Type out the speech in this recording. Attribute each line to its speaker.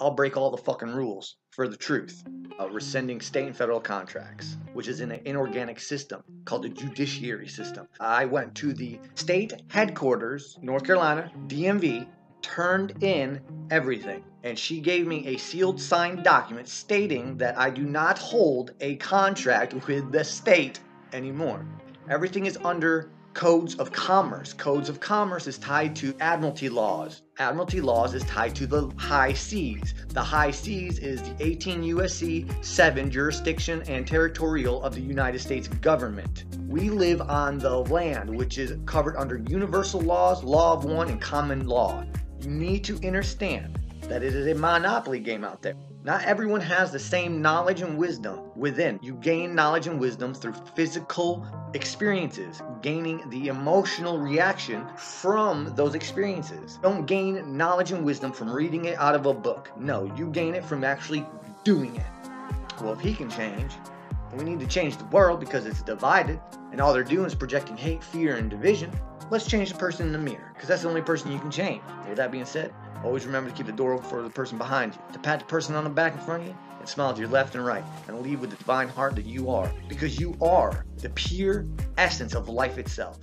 Speaker 1: I'll break all the fucking rules for the truth. Uh, rescinding state and federal contracts, which is in an inorganic system called the judiciary system. I went to the state headquarters, North Carolina, DMV, turned in everything. And she gave me a sealed signed document stating that I do not hold a contract with the state anymore. Everything is under codes of commerce. Codes of commerce is tied to admiralty laws. Admiralty laws is tied to the high seas. The high seas is the 18 USC 7 jurisdiction and territorial of the United States government. We live on the land, which is covered under universal laws, law of one, and common law. You need to understand that it is a monopoly game out there. Not everyone has the same knowledge and wisdom within. You gain knowledge and wisdom through physical experiences, gaining the emotional reaction from those experiences. Don't gain knowledge and wisdom from reading it out of a book. No, you gain it from actually doing it. Well, if he can change, we need to change the world because it's divided and all they're doing is projecting hate, fear, and division. Let's change the person in the mirror because that's the only person you can change. With that being said, Always remember to keep the door open for the person behind you, to pat the person on the back in front of you, and smile to your left and right, and leave with the divine heart that you are, because you are the pure essence of life itself.